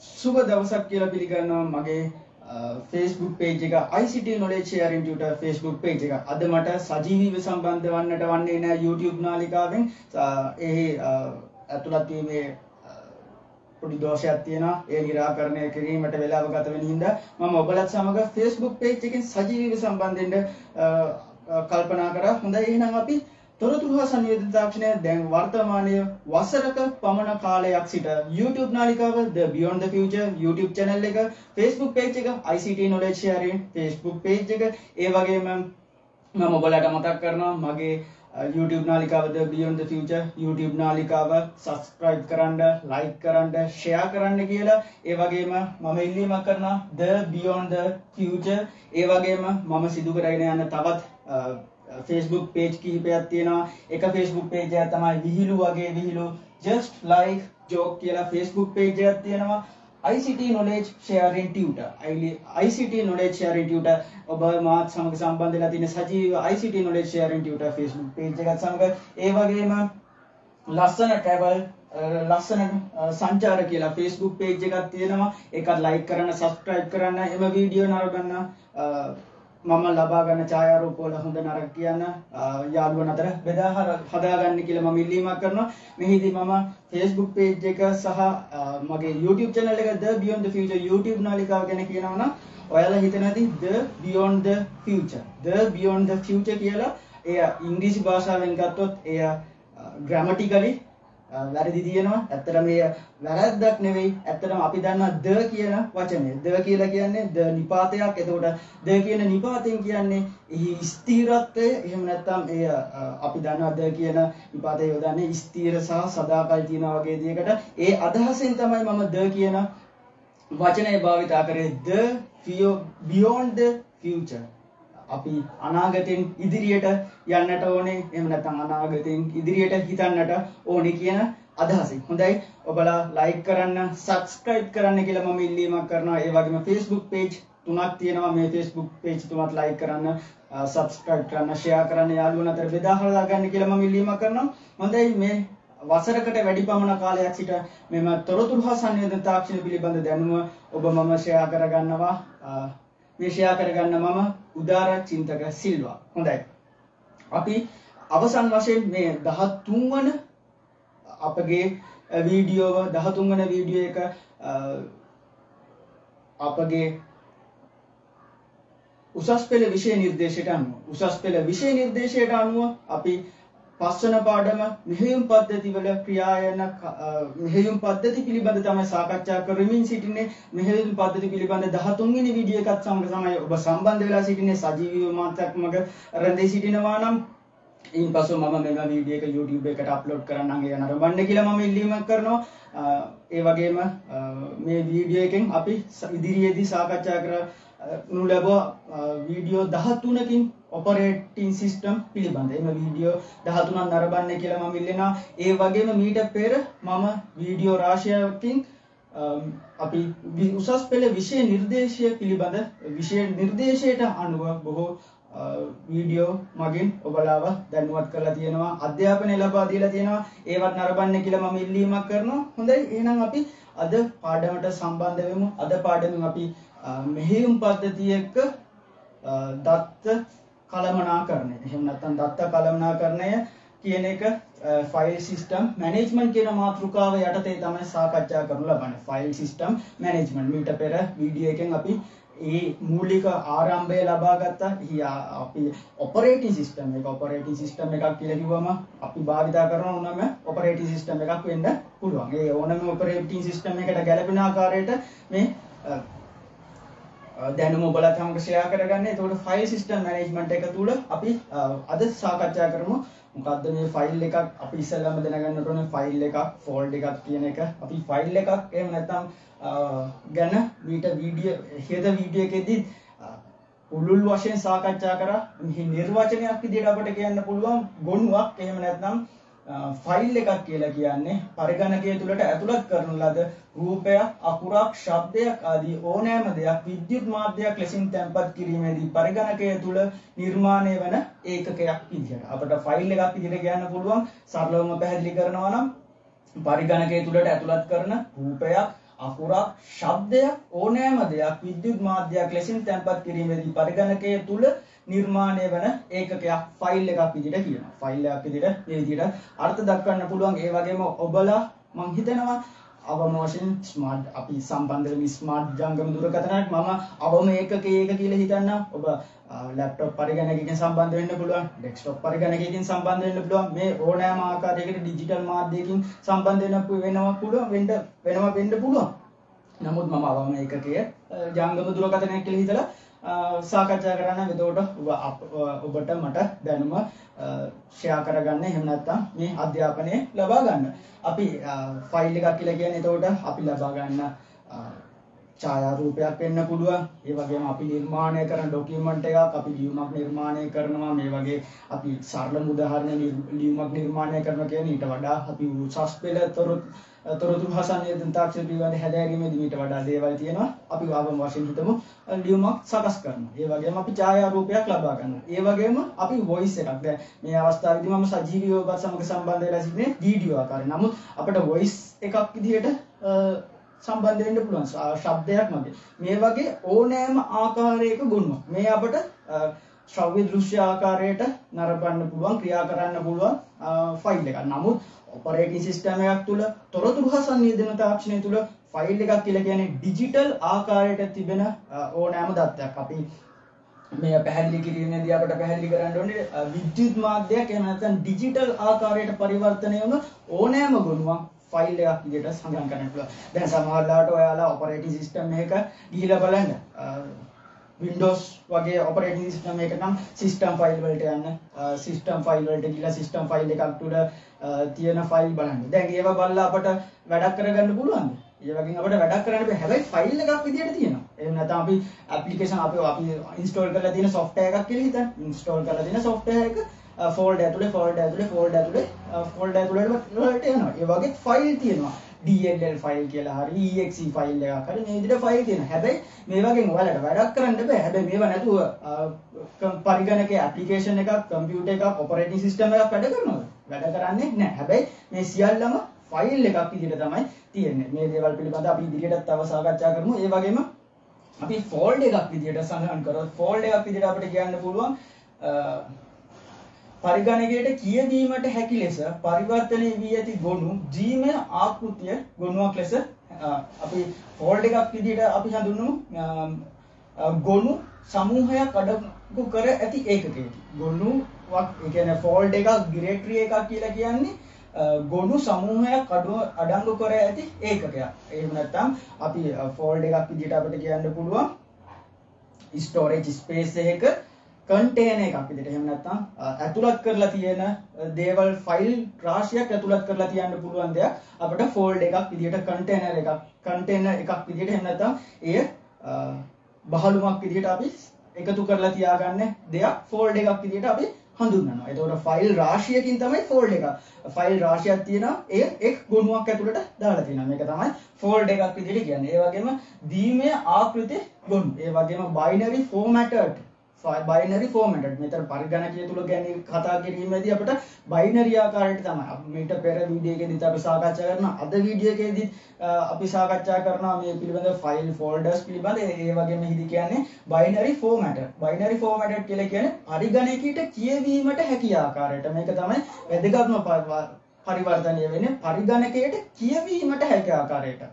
සුබ දවසක් කියලා පිළිගන්නවා මගේ ෆේස්බුක් පේජ් එක ICT knowledge sharing tutor Facebook page එක. අද මට සජීවීව සම්බන්ධ වන්නට වන්නේ නැහැ YouTube නාලිකාවෙන්. ඒ ඇතුළත් වීමේ පොඩි දෝෂයක් තියෙනවා. ඒ निराකරණය කිරීමට වෙලාව ගත වෙන හින්දා මම ඔබලත් සමග Facebook page එකෙන් සජීවීව සම්බන්ධ වෙන්න කල්පනා කරා. හොඳයි එහෙනම් අපි තොරතුරු හා සංවේදන තාක්ෂණය දැන් වර්තමානය වසරක පමණ කාලයක් සිට YouTube නාලිකාව The Beyond the Future YouTube channel එක Facebook page එක ICT knowledge sharing Facebook page එක ඒ වගේම මම ඔබලට මතක් කරනවා මගේ YouTube නාලිකාව The Beyond the Future YouTube නාලිකාව subscribe කරන්න like කරන්න share කරන්න කියලා. ඒ වගේම මම ඉල්ලීමක් කරනවා The Beyond the Future. ඒ වගේම මම සිදු කරගෙන යන තවත් ෆේස්බුක් පේජ් කිහිපයක් තියෙනවා. එක ෆේස්බුක් පේජයක් තමයි විහිළු වගේ විහිළු. Just like joke කියලා ෆේස්බුක් පේජයක් තියෙනවා. ICT knowledge sharing tutor. ICT knowledge sharing tutor. ඔබ මාත් සමග සම්බන්ධ වෙලා තියෙන සජීව ICT knowledge sharing tutor Facebook page එකත් සමග. ඒ වගේම ලස්සන travel ලස්සන සංචාර කියලා Facebook page එකක් තියෙනවා. ඒකත් like කරන්න subscribe කරන්න. එම වීඩියෝ නරඹන්න. මම ලබා ගන්න ඡායාරූප වල හොඳ නරක කියන යාළුවන් අතර බෙදා හදාගන්න කියලා මම ඉල්ලීමක් කරනවා. මෙහිදී මම Facebook page එක සහ මගේ YouTube channel එක The Beyond the Future YouTube නාලිකාව ගැන කියනවා නම් ඔයාලා හිතන ඇති The Beyond the Future. The Beyond the Future කියලා එය ඉංග්‍රීසි භාෂාවෙන් ගත්තොත් එය grammatically වැරදි තියෙනවා. ඇත්තට මේ වැරද්දක් නෙවෙයි. ඇත්තටම අපි දන්නවා ද කියන වචනය ද කියලා කියන්නේ ද නිපාතයක්. එතකොට ද කියන නිපාතයෙන් කියන්නේ එහි ස්ථිරත්වය. එහෙම නැත්නම් එය අපි දන්නවා ද කියන නිපාතය යොදන්නේ ස්ථිර සහ සදාකල් තියෙන වගේ දෙයකට. ඒ අදහසෙන් තමයි මම ද කියන වචනය භාවිතා කරේ. the beyond the future. අපි අනාගතයෙන් ඉදිරියට යන්නට ඕනේ එහෙම නැත්නම් අනාගතයෙන් ඉදිරියට හිතන්නට ඕනේ කියන අදහසින්. හොඳයි. ඔබලා like කරන්න, subscribe කරන්න කියලා මම ඉල්ලීමක් කරනවා. ඒ වගේම Facebook page තුනක් තියෙනවා. මේ Facebook page තුනත් like කරන්න, subscribe කරන්න, share කරන්න, යාළුවන් අතර බෙදා හදා ගන්න කියලා මම ඉල්ලීමක් කරනවා. හොඳයි මේ වසරකට වැඩි පමණ කාලයක් සිට මෙම තොරතුරු හා සංවේදන තාක්ෂණ පිළිබඳ දැනුම ඔබ මම ෂෙයා කරගන්නවා. මේ ෂෙයා කරගන්න මම උදාර චින්තක සිල්වා. හොඳයි. අපි අවසන් වශයෙන් මේ 13 වන අපගේ වීඩියෝව 13 වන වීඩියෝ එක අපගේ උසස් පෙළ විෂය නිර්දේශයට අනුව උසස් පෙළ විෂය නිර්දේශයට අනුව අපි පස්වන පාඩම මෙහෙයුම් පද්ධතිවල ක්‍රියායන මෙහෙයුම් පද්ධති පිළිබඳ තමයි සාකච්ඡා කරමින් සිටින්නේ. මෙහෙයුම් පද්ධති පිළිබඳ 13 වෙනි වීඩියෝ එකත් සමග තමයි ඔබ සම්බන්ධ වෙලා සිටින්නේ. සජීවීව මාත්‍යක් මග රැඳී සිටිනවා නම් ඉන් පසු මම මෙම වීඩියෝ එක YouTube එකට අප්ලෝඩ් කරන්නම්. ඒ නරඹන්න කියලා මම ඉල්ලීමක් කරනවා. ඒ වගේම මේ වීඩියෝ එකෙන් අපි ඉදිරියේදී සාකච්ඡා කර නු ලැබුවා වීඩියෝ 13කින් ඔපරේටින් සිස්ටම් පිළිබඳ. එම වීඩියෝ 13ක් නරඹන්න කියලා මම ඉල්ලනවා. ඒ වගේම මීට පෙර මම වීඩියෝ රාශියකින් අපි උසස් පෙළ විෂය නිර්දේශය පිළිබඳ විෂය නිර්දේශයට අනුව බොහෝ වීඩියෝ මගින් ඔබලාව දැනුවත් කරලා තියෙනවා. අධ්‍යාපනය ලබා දීලා තියෙනවා. ඒවත් නරඹන්න කියලා මම ඉල්ලීමක් කරනවා. හොඳයි. එහෙනම් අපි අද පාඩමට සම්බන්ධ වෙමු. අද පාඩමෙන් අපි මෙහෙයුම් පද්ධතියක දත්ත කළමනාකරණය එහෙම නැත්නම් දත්ත කළමනාකරණය කියන එක ෆයිල් සිස්ටම් මැනේජ්මන්ට් කියන මාතෘකාව යටතේ තමයි සාකච්ඡා කරනු ලබන්නේ. ෆයිල් සිස්ටම් මැනේජ්මන්ට් මීට පෙර වීඩියෝ එකෙන් අපි ඒ මූලික ආරම්භය ලබා ගත්තා. අපි ඔපරේටින් සිස්ටම් එක ඔපරේටින් සිස්ටම් එකක් කියලා කිව්වම අපි භාවිතා කරන ඕනම ඔපරේටින් සිස්ටම් එකක් වෙන්න පුළුවන්. ඒ ඕනම ඔපරේටින් සිස්ටම් එකට ගැලපෙන ආකාරයට මේ දැනුම ඔබලත් සමග ෂෙයා කරගන්න. එතකොට ෆයිල් සිස්ටම් මැනේජ්මන්ට් එක තුල අපි අද සාකච්ඡා කරමු. මොකද්ද මේ ෆයිල් එකක් අපි ඉස්සෙල්ලාම දැනගන්න ඕනේ ෆයිල් එකක් ෆෝල්ඩ් එකක් කියන එක. අපි ෆයිල් එකක් එහෙම නැත්නම් ගැන මීට වීඩියෝ හෙද වීඩියෝ එකෙදි පුළුල් වශයෙන් සාකච්ඡා කරා. මේ නිර්වචනයක් විදිහට අපිට කියන්න පුළුවන් ගොනුවක් එහෙම නැත්නම් ෆයිල් එකක් කියලා කියන්නේ පරිගණකය තුළට ඇතුළත් කරන ලද රූපයක් අකුරක් ශබ්දයක් ආදී ඕනෑම දෙයක් විද්‍යුත් මාධ්‍යයක් ලෙසින් තැන්පත් කිරීමේදී පරිගණකය තුළ නිර්මාණය වන ඒකකයක් විදිහට. අපට ෆයිල් එකක් විදිහට කියන්න පුළුවන්. සරලවම පැහැදිලි කරනවා නම් පරිගණකය තුළට ඇතුළත් කරන රූපයක් අකුරක් ශබ්දයක් ඕනෑම දෙයක් විද්‍යුත් මාධ්‍යයක් ලෙසින් තැන්පත් කිරීමේදී පරිගණකය තුළ නිර්මාණය වන ඒකකයක් ෆයිල් එකක් විදිහට කියනවා. ෆයිල් එකක් විදිහට මේ විදිහට අර්ථ දක්වන්න පුළුවන්. ඒ වගේම ඔබලා මං හිතනවා අවම වශයෙන් ස්මාර්ට් අපි සම්බන්ධ වෙන ස්මාර්ට් ජංගම දුරකථනයක්. මම අවම ඒකක ඒක කියලා හිතන්න. ඔබ ලැප්ටොප් පරිගණකකින් සම්බන්ධ වෙන්න පුළුවන් ඩෙස්ක්ටොප් පරිගණකකින් සම්බන්ධ වෙන්න පුළුවන්. මේ ඕනෑම ආකාරයකට ඩිජිටල් මාධ්‍යයකින් සම්බන්ධ වෙන්න වෙනවා පුළුවන් වෙන්න වෙනවා වෙන්න පුළුවන්. නමුත් මම අවම ඒකකය ජංගම දුරකථනයක් කියලා හිතලා සාකච්ඡා කරන්න එතකොට ඔබට මට දැනුම ෂෙයා කරගන්න. එහෙම නැත්නම් මේ අධ්‍යාපනය ලබා ගන්න. අපි ෆයිල් එකක් කියලා කියන්නේ එතකොට අපි ලබා ගන්න ඡායාරූපයක් වෙන්න පුළුවන්. ඒ වගේම අපි නිර්මාණය කරන ඩොකියුමන්ට් එකක් අපි ලියුමක් නිර්මාණය කරනවා. මේ වගේ අපි සරලම උදාහරණ ලියුමක් නිර්මාණය කරනවා කියන්නේ ඊට වඩා අපි උසස් පෙළ තොරතුරු හා සංවේදන තාක්ෂණ පිළිබඳ හැදෑරීමේදී ඊට වඩා දේවල් තියෙනවා. අපි ආවම වශයෙන් හිතමු ලියුමක් සකස් කරනවා. ඒ වගේම අපි ඡායාරූපයක් ලබා ගන්නවා. ඒ වගේම අපි වොයිස් එකක්. දැන් මේ අවස්ථාවේදී මම සජීවීව ඔබත් සමග සම්බන්ධ වෙලා සිටින්නේ වීඩියෝ ආකාරයෙන්. නමුත් අපිට වොයිස් එකක් විදිහට සම්බන්ධ වෙන්න පුළුවන්. ශබ්දයක් මගේ. මේ වගේ ඕනෑම ආකාරයක ගුණයක්. මේ අපට ශ්‍රව්‍ය දෘශ්‍ය ආකාරයට නරඹන්න පුළුවන් ක්‍රියා කරන්න පුළුවන් ෆයිල් එකක්. නමුත් ඔපරේටින් සිස්ටම් එකක් තුල තොරතුරු හා සංවේදන තාක්ෂණය තුල ෆයිල් එකක් කියලා කියන්නේ ඩිජිටල් ආකාරයට තිබෙන ඕනෑම දත්තයක්. අපි මේ පැහැදිලි කිරීමේදී අපට පැහැදිලි කරන්න ඕනේ විද්‍යුත් මාධ්‍යයක් එහෙම නැත්නම් ඩිජිටල් ආකාරයට පරිවර්තනය වුණ ඕනෑම ගුණයක් ෆයිල් එකක් විදිහට සඳහන් කරන්න පුළුවන්. දැන් සමහරවිට ඔයාලා ඔපරේටින් සිස්ටම් එකක ගිහිලා බලන්න Windows වගේ ඔපරේටින් සිස්ටම් එකක නම් සිස්ටම් ෆයිල් වලට යන්න සිස්ටම් ෆයිල් වලට ගිහිලා සිස්ටම් ෆයිල් එකක් තුල තියෙන ෆයිල් බලන්න. දැන් ඒවා බලලා අපට වැඩක් කරගන්න පුළුවන්ද? ඒ වගේ අපිට වැඩක් කරන්න බෑ. හැබැයි ෆයිල් එකක් විදිහට තියෙනවා. එහෙම නැත්නම් අපි ඇප්ලිකේෂන් අපි අපි ඉන්ස්ටෝල් කරලා තියෙන software එකක් කියලා හිතන්න. ඉන්ස්ටෝල් කරලා තියෙන software එක ෆෝල්ඩ ඇතුලේ ෆෝල්ඩ ඇතුලේ ෆෝල්ඩ ඇතුලේ ෆෝල්ඩ ඇතුලේ වලට යනවා. ඒ වගේ ෆයිල් තියෙනවා. DLL ෆයිල් කියලා හරි exe ෆයිල් එකක් හරි මේ විදිහට ෆයිල් තියෙනවා. හැබැයි මේ වගේ ඔයාලට වැඩක් කරන්න බෑ. හැබැයි මේවා නැතුව පරිගණකයේ ඇප්ලිකේෂන් එකක්, කම්පියුටර් එකක්, ඔපරේටින් සිස්ටම් එකක් වැඩ කරනවද? වැඩ කරන්නේ නැහැ. හැබැයි මේ සියල්ලම ෆයිල් එකක් විදිහට තමයි තියෙන්නේ. මේ දේවල් පිළිබඳව අපි ඉදිරියට තව සාකච්ඡා කරමු. ඒ වගේම අපි ෆෝල්ඩ් එකක් විදිහට සඳහන් කරොත් ෆෝල්ඩ් එකක් විදිහට අපිට කියන්න පුළුවන් පරිගණකයට කියවීමට හැකි ලෙස පරිවර්තනය වී ඇති ගොනු ජීමය ආකෘතිය ගොනුවක් ලෙස අපි ෆෝල්ඩ් එකක් විදිහට අපි හඳුන්වමු ගොනු සමූහයක් අඩංගු කර ඇති ඒකකයකි. ගොනුවක් ඒ කියන්නේ ෆෝල්ඩ් එකක් ඩිරෙක්ටරි එකක් කියලා කියන්නේ ගොනු සමූහයක් අඩංගු කර ඇති ඒකකයක්. එහෙම නැත්නම් අපි ෆෝල්ඩ් එකක් විදිහට අපිට කියන්න පුළුවන් ස්ටෝරේජ් ස්පේස් එකක කන්ටේන එකක් විදිහට එහෙම නැත්නම් ඇතුළත් කරලා තියෙන දේවල් ෆයිල් රාශියක් ඇතුළත් කරලා තියන්න පුළුවන් දෙයක් අපිට ෆෝල්ඩ් එකක් විදිහට කන්ටේනර් එකක් කන්ටේනර් එකක් විදිහට එහෙම නැත්නම් එය බහලුමක් විදිහට අපි එකතු කරලා තියාගන්න දෙයක් ෆෝල්ඩ් එකක් විදිහට අපි හඳුන්වනවා. එතකොට ෆයිල් රාශියකින් තමයි ෆෝල්ඩ් එක. ෆයිල් රාශියක් තියෙනවා. එය එක් ගුණයක් ඇතුළට දාලා තියෙනවා. මේක තමයි ෆෝල්ඩ් එකක් විදිහට කියන්නේ. ඒ වගේම දීමේ ආකෘති ගුණ. ඒ වගේම බයිනරි ෆෝමැටඩ් බයිනරි ෆෝමට් මෙතන පරිගණකය තුල ගැන කතා කිරීමේදී අපිට බයිනරි ආකාරයට තමයි අපි මීට පෙර වීඩියෝ එකේදීත් අපි සාකච්ඡා කරන අද වීඩියෝ එකේදීත් අපි සාකච්ඡා කරනවා මේ පිළිබඳ ෆයිල් ෆෝල්ඩර්ස් පිළිබඳ. ඒ වගේම හිදි කියන්නේ බයිනරි ෆෝමැට් බයිනරි ෆෝමැට් කියලා කියන්නේ පරිගණකයට කියවීමට හැකි ආකාරයට. මේක තමයි වැදගත්ම පරිවර්තනය වෙන්නේ. පරිගණකයට කියවීමට හැකි ආකාරයට.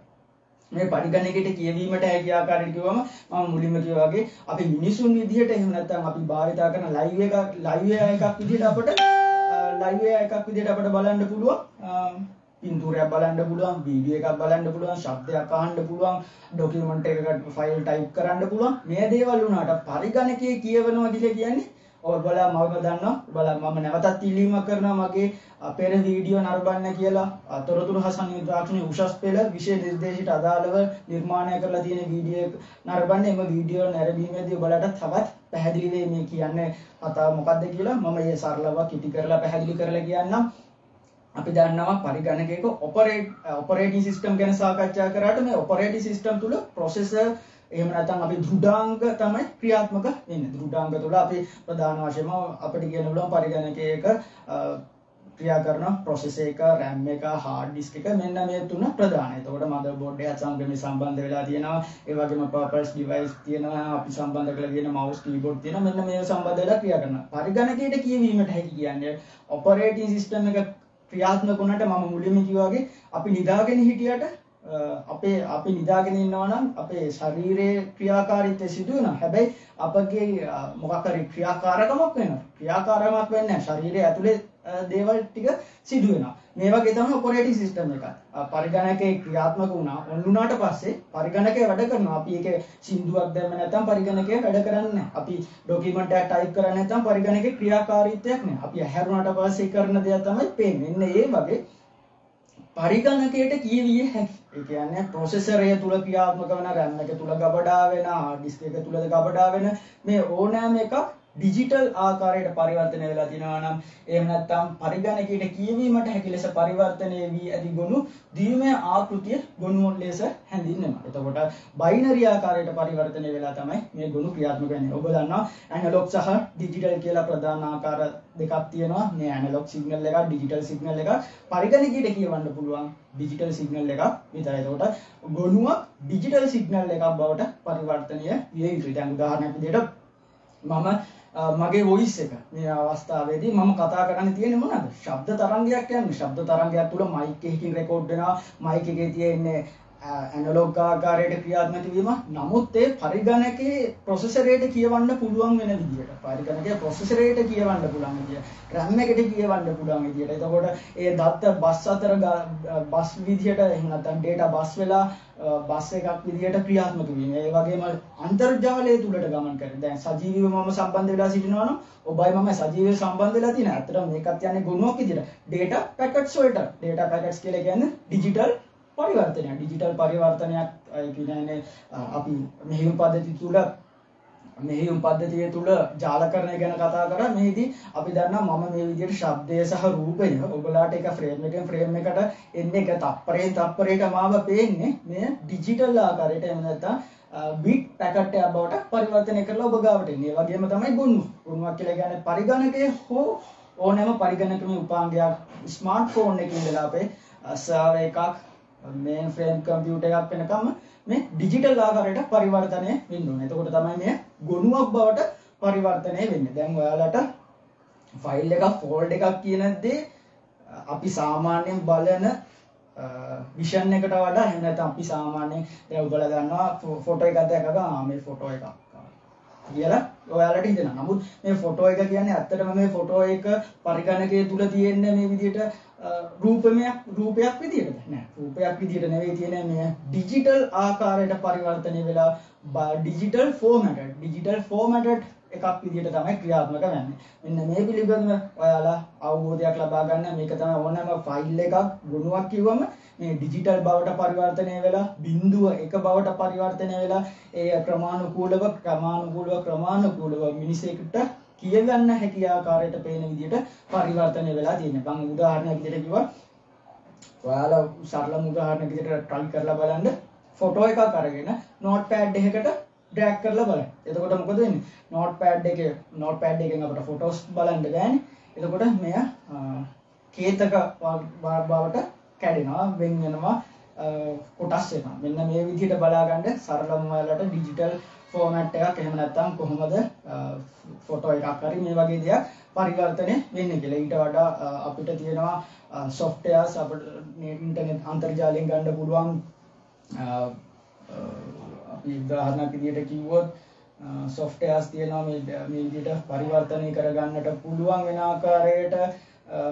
මේ පරිගණකයට කියවීමට හැකි ආකාරයට කිව්වම මම මුලින්ම කිව්වා වගේ අපි මිනිසුන් විදිහට එහෙම නැත්නම් අපි භාවිතා කරන ලයිව් එකක් ලයිව් එකක් විදිහට අපිට ලයිව් එකක් විදිහට අපිට බලන්න පුළුවන්. පින්තූරයක් බලන්න පුළුවන් වීඩියෝ එකක් බලන්න පුළුවන් ශබ්දයක් අහන්න පුළුවන් ඩොකියුමන්ට් එකකට ෆයිල් ටයිප් කරන්න පුළුවන්. මේ දේවල් වුණාට පරිගණකයේ කියවනවා කියලා කියන්නේ ඔබලා මම දන්නවා ඔබලා මම නැවතත් ඉල්ලීමක් කරනවා මගේ පෙර වීඩියෝ නරඹන්න කියලා. අතොරතුරු හසන් තාක්ෂණයේ උසස් පෙළ විෂය නිර්දේශයට අදාළව නිර්මාණය කරලා තියෙන වීඩියෝ නරඹන්න. එම වීඩියෝ නැරඹීමේදී ඔබලාට තවත් පැහැදිලි වෙයි මේ කියන්නේ කතාව මොකක්ද කියලා මම මේ සරලව කිටි කරලා පැහැදිලි කරලා කියන්නම්. අපි දන්නවා පරිගණකයක ඔපරේට් ඔපරේටින් සිස්ටම් ගැන සාකච්ඡා කරාට මේ ඔපරේටින් සිස්ටම් තුල ප්‍රොසෙසර් එහෙම නැත්නම් අපි දෘඩාංග තමයි ක්‍රියාත්මක වෙන්නේ. දෘඩාංග තුල අපි ප්‍රධාන වශයෙන්ම අපිට කියන්න පුළුවන් පරිගණකයක ක්‍රියා කරන ප්‍රොසෙස එක රැම් එක හාඩ් ඩිස්ක් එක මෙන්න මේ තුන ප්‍රධානයි. එතකොට මදර් බෝඩ් එකත් සමග මේ සම්බන්ධ වෙලා තියෙනවා. ඒ වගේම පර්පස් ඩිවයිස් තියෙනවා. අපි සම්බන්ධ කරලා තියෙන මවුස් කීබෝඩ් තියෙනවා. මෙන්න මේ සම්බන්ධ වෙලා ක්‍රියා කරනවා. පරිගණකයට කියවීමට හැකි කියන්නේ ඔපරේටින් සිස්ටම් එක ක්‍රියාත්මක වුණාට මම මුලින්ම කිව්වා වගේ අපි නිදාගෙන හිටියට අපේ අපි නිදාගෙන ඉන්නවා නම් අපේ ශරීරයේ ක්‍රියාකාරීත්වය සිදු වෙනවා. හැබැයි අපගේ මොකක් හරි ක්‍රියාකාරකමක් වෙනවා. ක්‍රියාකාරකමක් වෙන්නේ නැහැ. ශරීරයේ ඇතුලේ දේවල් ටික සිදු වෙනවා. මේ වගේ තමයි ඔපරේටිං සිස්ටම් එක. පරිගණකේ ක්‍රියාත්මක වුණා. ඔන්නුනාට පස්සේ පරිගණකය වැඩ කරනවා. අපි ඒකේ සින්දුවක් දැම්ම නැත්නම් පරිගණකය වැඩ කරන්නේ නැහැ. අපි ඩොකියුමන්ට් එකක් ටයිප් කරන්නේ නැත්නම් පරිගණකේ ක්‍රියාකාරීත්වයක් නැහැ. අපි ඇහැරුණාට පස්සේ කරන දේ තමයි පේන්නේ. මෙන්න ඒ වගේ පරිගණකයට කියවිය හැකි. ඒ කියන්නේ ප්‍රොසෙසරය තුල ක්‍රියාත්මක වෙන RAM එක තුල ගබඩා වෙන hard disk එක තුල ගබඩා වෙන මේ ඕනෑම එකක් ඩිජිටල් ආකාරයට පරිවර්තනය වෙලා තියෙනවා නම් එහෙම නැත්නම් පරිගණකයට කියවීමට හැකි ලෙස පරිවර්තනය වී ඇති ගොනු දීමේ ආකෘතිය ගොනු ලෙස හැඳින්වෙනවා. එතකොට බයිනරි ආකාරයට පරිවර්තනය වෙලා තමයි මේ ගොනු ක්‍රියාත්මක වෙන්නේ. ඔබ දන්නවා ඇනලොග් සහ ඩිජිටල් කියලා ප්‍රධාන ආකාර දෙකක් තියෙනවා. මේ ඇනලොග් සිග්නල් එකක් ඩිජිටල් සිග්නල් එකක් පරිගණකයට කියවන්න පුළුවන් ඩිජිටල් සිග්නල් එකක් විතරයි. එතකොට ගොනුවක් ඩිජිටල් සිග්නල් එකක් බවට පරිවර්තනය විය යුතුයි. දැන් උදාහරණයක් විදිහට මම මගේ වොයිස් එක මේ අවස්ථාවේදී මම කතා කරන්න තියෙන්නේ මොනවද? ශබ්ද තරංගයක් කියන්නේ ශබ්ද තරංගයක් තුල මයික් එකකින් රෙකෝඩ් වෙනවා. මයික් එකේ තියෙන්නේ ඇනලොග් ආකාරයට ක්‍රියාත්මක වීම. නමුත් ඒ පරිගණකයේ ප්‍රොසෙසරයට කියවන්න පුළුවන් වෙන විදියට. පරිගණකයේ ප්‍රොසෙසරයට කියවන්න පුළුවන් විදියට. RAM එකට කියවන්න පුළුවන් විදියට. එතකොට ඒ දත්ත බස් අතර බස් විදියට එහෙම නැත්නම් data බස් වෙලා බස් එකක් විදිහට ක්‍රියාත්මක වීම. ඒ වගේම අන්තර්ජාලය තුලට ගමන් කරන. දැන් සජීවීව මම සම්බන්ධ වෙලා සිටිනවා නම් ඔබයි මම සජීවීව සම්බන්ධ වෙලා තියෙනවා. ඇත්තටම මේකත් යන්නේ ගුණයක් විදිහට. data packets වලට. data packets කියලා කියන්නේ digital පරිවර්තනයක්. digital පරිවර්තනයක් ඒ කියන්නේ අපි මෙහෙයුම් පද්ධති තුල මෙහෙයුම් පද්ධතිය තුළ ජාලකරණය ගැන කතා කරා මෙහිදී අපි දන්නවා මම මේ විදිහට ශබ්දය සහ රූපය ඔයගලාට එක ෆ්‍රේම් එකෙන් ෆ්‍රේම් එකට එන්නේ එක තප්පරයෙන් තප්පරයට මාව පේන්නේ මේ ඩිජිටල් ආකාරයට එහෙම නැත්නම් බිට් පැකට් එකක් බවට පරිවර්තනය කරලා ඔබ ගාවට එන්නේ. ඒ වගේම තමයි ගුණු. ගුණුවක් කියලා කියන්නේ පරිගණකයේ හෝ ඕනෑම පරිගණකමේ උපාංගයක් ස්මාර්ට්ෆෝන් එකකින් ඉඳලා අපේ සර්වර් එකක් මේන් ෆ්‍රේම් කම්පියුටර් එකක් වෙනකම් මේ ඩිජිටල් ආකාරයට පරිවර්තනය වෙන්න ඕනේ. එතකොට තමයි මේ ගොනුවක් බවට පරිවර්තනය වෙන්නේ. දැන් ඔයාලට ෆයිල් එකක් ෆෝල්ඩ් එකක් කියන දේ අපි සාමාන්‍යයෙන් බලන විෂන් එකට වඩා එහෙම නැත්නම් අපි සාමාන්‍යයෙන් දැන් ඔයගොල්ලෝ දන්නවා ෆොටෝ එකක් දැකගම මේ ෆොටෝ එකක් කියලා ඔයාලට හිතෙනවා. නමුත් මේ ෆොටෝ එක කියන්නේ ඇත්තටම මේ ෆොටෝ එක පරිගණකයේ තුල තියෙන්නේ මේ විදිහට රූපමයක් රූපයක් විදිහට නෑ. රූපයක් විදිහට නෙවෙයි තියෙන්නේ මේ ඩිජිටල් ආකාරයට පරිවර්තනය වෙලා ඩිජිටල් ෆෝමැටඩ් ඩිජිටල් ෆෝමැටඩ් එකක් විදිහට තමයි ක්‍රියාත්මක වෙන්නේ. මෙන්න මේ පිළිබඳව ඔයාලා අවබෝධයක් ලබා ගන්න. මේක තමයි ඕනෑම ෆයිල් එකක් ගුණයක් කිව්වම මේ ඩිජිටල් බවට පරිවර්තනය වෙලා බිඳුව එක බවට පරිවර්තනය වෙලා ඒ ක්‍රමානුකූලව ක්‍රමානුකූලව ක්‍රමානුකූලව මිනිසෙකුට කියගන්න හැකි ආකාරයට පේන විදිහට පරිවර්තනය වෙලා තියෙනවා. මම උදාහරණයක් විදිහට කිව්වා. ඔයාලා සරලම උදාහරණයක් විදිහට try කරලා බලන්න ෆොටෝ එකක් අරගෙන නෝට්පෑඩ් එකකට ඩ්‍රැග් කරලා බලන්න. එතකොට මොකද වෙන්නේ? නෝට්පෑඩ් එකේ නෝට්පෑඩ් එකෙන් අපිට ෆොටෝස් බලන්න බෑනේ. එතකොට මෙය කේතක බවට කැඩෙනවා, වෙන් වෙනවා, කොටස් වෙනවා. මෙන්න මේ විදිහට බලා ගන්න සරලම ඔයාලට ඩිජිටල් ෆෝමැට් එකක් එහෙම නැත්නම් කොහොමද ෆොටෝ එකක් හරි මේ වගේ දෙයක් පරිවර්තනය වෙන්නේ කියලා. ඊට වඩා අපිට තියෙනවා සොෆ්ට්වෙයාර්ස් අපිට ඉන්ටර්නෙට් අන්තර්ජාලයෙන් ගන්න පුළුවන් අපි උදාහරණයක් විදිහට කිව්වොත් සොෆ්ට්වෙයාර්ස් තියෙනවා මේ මේ විදිහට පරිවර්තනය කරගන්නට පුළුවන් වෙන ආකාරයට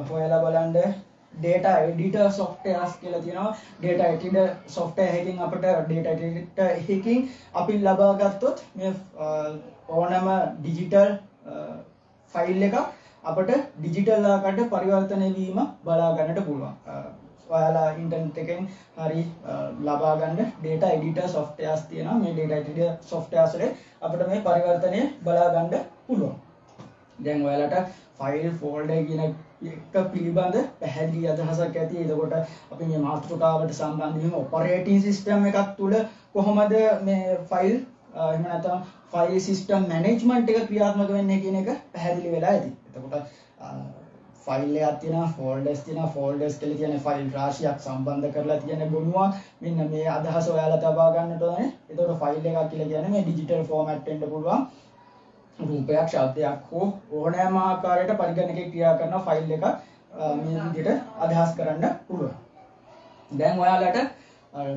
හොයලා බලන්න data editor softwares කියලා තියෙනවා data editor software එකකින් අපිට data editor එකකින් අපි ලබා ගත්තොත් මේ ඕනම digital ෆයිල් එකක් අපිට digital ආකාරයට පරිවර්තනය වීම බලා ගන්නට පුළුවන්. ඔයාලා ඉන්ටර්නෙට් එකෙන් හරි ලබා ගන්න data editor softwares තියෙනවා. මේ data editor softwares වල අපිට මේ පරිවර්තනය බලා ගන්න පුළුවන්. දැන් ඔයාලට ෆයිල් ෆෝල්ඩර් කියන එක පිළිබඳ පැහැදිලි අදහසක් ඇති. එතකොට අපි මේ මාතෘකාවට සම්බන්ධ වීම ඔපරේටින් සිස්ටම් එකක් තුල කොහොමද මේ ෆයිල් එහෙම නැත්නම් ෆයිල් සිස්ටම් මැනේජ්මන්ට් එක ක්‍රියාත්මක වෙන්නේ කියන එක පැහැදිලි වෙලා ඇති. එතකොට ෆයිල් එකක් තියෙනවා ෆෝල්ඩර්ස් තියෙනවා ෆෝල්ඩර්ස් කියලා කියන්නේ ෆයිල් රාශියක් සම්බන්ධ කරලා තියෙන ගොනුවක් මෙන්න මේ අදහස ඔයාලා තබා ගන්නට ඕනේ එතකොට ෆයිල් එකක් කියලා කියන්නේ මේ ඩිජිටල් ෆෝමැට් වෙන්න පුළුවන් රූපයක් ශබ්දයක් හෝ ඕනෑම ආකාරයකට පරිගණකේ ක්‍රියා කරන ෆයිල් එකක් මේ විදිහට අදහස් කරන්න පුළුවන්. දැන් ඔයාලට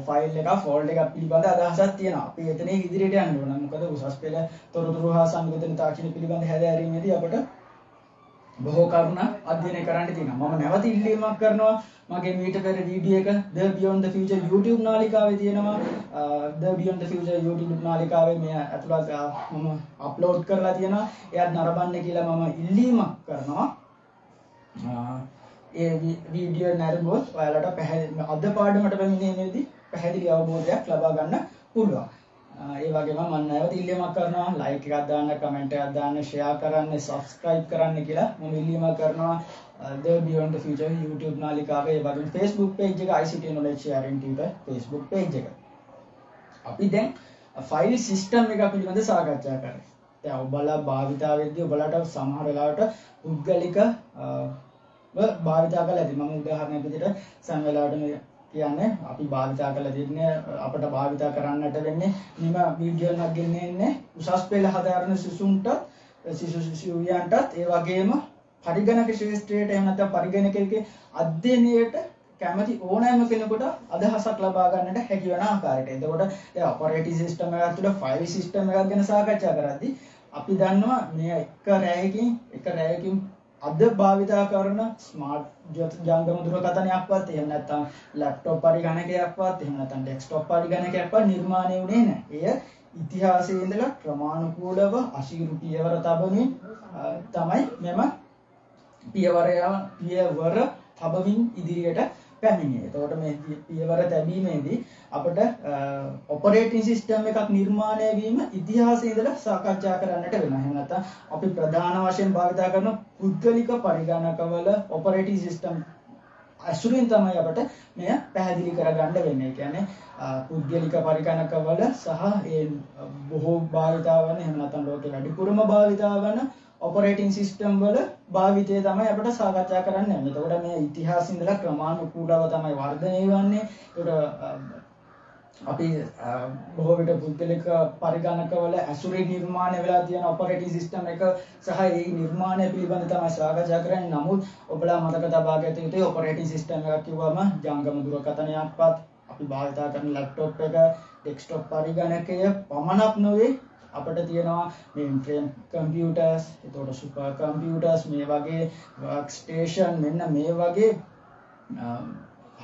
ෆයිල් එක ෆෝල්ඩ් එකක් පිළිබඳ අදහසක් තියෙනවා. අපි එතන ඉදිරියට යන්න ඕන. මොකද උසස් පෙළ තොරතුරු හා සංවේදන තාක්ෂණ පිළිබඳ හැදෑරීමේදී අපට බොහෝ කරුණ අධ්‍යයනය කරන්න තියෙනවා. මම නැවත ඉල්ලීමක් කරනවා මගේ මීට පෙර වීඩියෝ එක The Beyond the Future YouTube නාලිකාවේ තියෙනවා. The Beyond the Future YouTube නාලිකාවේ මේ ඇතුළත් මම අප්ලෝඩ් කරලා තියෙනවා. එයත් නරඹන්න කියලා මම ඉල්ලීමක් කරනවා. ඒ වීඩියෝ නැරඹුවොත් ඔයාලට පැහැදිලි අද පාඩමට පැමිණීමේදී පැහැදිලි අවබෝධයක් ලබා ගන්න පුළුවන්. ඒ වගේම මම නැවත ඉල්ලීමක් කරනවා ලයික් එකක් දාන්න කමෙන්ට් එකක් දාන්න ෂෙයා කරන්න සබ්ස්ක්‍රයිබ් කරන්න කියලා මම ඉල්ලීමක් කරනවා the beyond the future YouTube නාලිකාවේ ඒ වගේම Facebook page එක ICT knowledge sharing tutor Facebook page එක. අපි දැන් ෆයිල් සිස්ටම් එක පිළිබඳ සාකච්ඡා කරමු. දැන් ඔබලා භාවිතා වෙද්දී ඔබලාට සමහර වෙලාවට පුද්ගලික භාවිතා කරලා ඇති. මම උදාහරණයක් විදිහට සම වෙලාවට මේ කියන්නේ අපි භාවිතා කළ දෙන්නේ අපට භාවිතා කරන්නට වෙන්නේ නිම වීඩියෝ එකක් ගෙන්නේ උසස් පෙළ හදාරන සිසුන්ට සිසු සිසුවියන්ටත් ඒ වගේම පරිගණක ශාස්ත්‍රයට එහෙම නැත්නම් පරිගණකයේ අධ්‍යයනයට කැමති ඕනෑම කෙනෙකුට අදහසක් ලබා ගන්නට හැකි වෙන ආකාරයට. එතකොට ඒ ඔපරේටිං සිස්ටම් එකක් තුළ ෆයිල් සිස්ටම් එකක් ගැන සාකච්ඡා කරද්දී අපි දන්නවා මේ එක රැයකින් එක රැයකින් අද භාවිතා කරන ස්මාර්ට් ජංගම දුරකථනයක්වත් එහෙම නැත්නම් ලැප්ටොප් පරිගණකයක්වත් එහෙම නැත්නම් ඩෙස්ක්ටොප් පරිගණකයක්වත් නිර්මාණය වුණේ නැහැ. එය ඉතිහාසයේ ඉඳලා ක්‍රමානුකූලව අශීරු පියවර තබමින් තමයි මෙම පියවරය පියවර තබමින් ඉදිරියට පැමිණියේ. එතකොට මේ පියවර තැබීමේදී අපිට ඔපරේටින් සිස්ටම් එකක් නිර්මාණය වීම ඉතිහාසයේ ඉඳලා සාකච්ඡා කරන්නට වෙනවා. එහෙම නැත්නම් අපි ප්‍රධාන වශයෙන් භාවිත කරන පුද්ගලික පරිගණකවල ඔපරේටින් සිස්ටම් ඇසුරින් තමයි අපට මෙය පැහැදිලි කරගන්න වෙන්නේ. ඒ කියන්නේ පුද්ගලික පරිගණකවල සහ ඒ බොහෝ භාවිතා වන එහෙම නැත්නම් ලෝකේ වැඩිපුරම භාවිතා වන ඔපරේටිං සිස්ටම් වල භාවිතය තමයි අපිට සාකච්ඡා කරන්න යන්නේ. එතකොට මේ ඉතිහාසයේ ඉඳලා ක්‍රමානුකූලව තමයි වර්ධනය වෙන්නේ. ඒකට අපි බොහෝ විට පුද්ගලික පරිගණකවල ඇසුරේ නිර්මාණය වෙලා තියෙන ඔපරේටිං සිස්ටම් එක සහ ඒ නිර්මාණය පිළිබඳව තමයි සාකච්ඡා කරන්නේ. නමුත් ඔබලා මතක තබා ගත යුතුයි ඔපරේටිං සිස්ටම් එකක් කිව්වම ජංගම දුරකථනයක්වත් අපි භාවිත කරන ලැප්ටොප් එක, ඩෙස්ක්ටොප් පරිගණකය පමණක් නොවේ අපට තියෙනවා මේන්ෆ්‍රේම් කම්පියුටර්ස් එතකොට සුපර් කම්පියුටර්ස් මේ වගේ වර්ක් ස්ටේෂන් මෙන්න මේ වගේ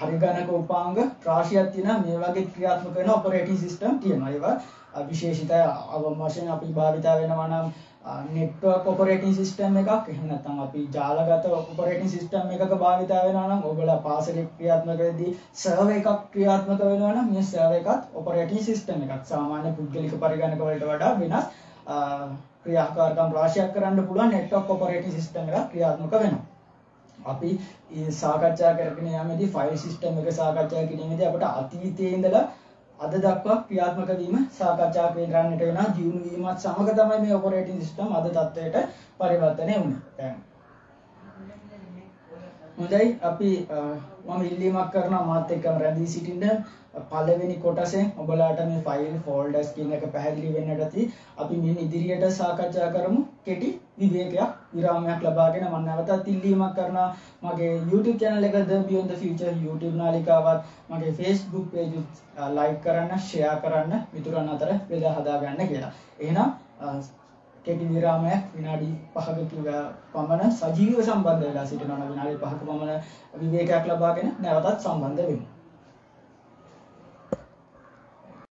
හරිගණක උපාංග රාශියක් තියෙනවා. මේ වගේ ක්‍රියාත්මක වෙන ඔපරේටිං සිස්ටම් තියෙනවා. ඒවා විශේෂිත අවම වශයෙන් අපි භාවිතා වෙනවා නම් නෙට්වර්ක් ඔපරේටිං සිස්ටම් එකක්. එහෙම නැත්නම් අපි ජාලගත ඔපරේටිං සිස්ටම් එකක භාවිත වෙනවා නම් ඔයගොල්ලෝ පාසලේ ක්‍රියාත්මක වෙද්දී සර්වර් එකක් ක්‍රියාත්මක වෙනවා නම් මේ සර්වර් එකත් ඔපරේටිං සිස්ටම් එකක්. සාමාන්‍ය පුද්ගලික පරිගණක වලට වඩා වෙනස් ක්‍රියාකාරකම් රාශියක් කරන්න පුළුවන් නෙට්වර්ක් ඔපරේටිං සිස්ටම් එකක් ක්‍රියාත්මක වෙනවා. අපි සාකච්ඡා කරගෙන යෑමේදී ෆයිල් සිස්ටම් එක සාකච්ඡා කිරීමේදී අපට අතීතයේ ඉඳලා අද දක්වා ක්‍රියාත්මක වීම සාකච්ඡා කරන්නට වෙනවා. ජීවුන වීමත් සමග තමයි මේ ඔපරේටින් සිස්ටම් අද තත්ත්වයට පරිවර්තනය වුණේ. දැන් හොඳයි. අපි මම ඉල්ලීමක් කරනවා මාත් එක්කම රැඳී සිටින්න. පළවෙනි කොටසෙන් ඔබලාට මේ ෆයිල් ෆෝල්ඩර්ස් කියන එක පැහැදිලි වෙන්නට ඇති අපි මින් ඉදිරියට සාකච්ඡා කරමු. කෙටි විවේකයක් විරාමයක් ලබාගෙන මම නැවතත් ඉල්ලීමක් කරනවා මගේ YouTube channel එක The Beyond the Future YouTube නාලිකාවත් මගේ Facebook page like කරන්න share කරන්න මිතුරන් අතර බෙදා හදා ගන්න කියලා. එහෙනම් කෙටි විරාමයක් විනාඩි 5ක පමණ සජීවීව සම්බන්ධ වෙලා සිටිනවා විනාඩි 5ක පමණ විවේකයක් ලබාගෙන නැවතත් සම්බන්ධ වෙමු.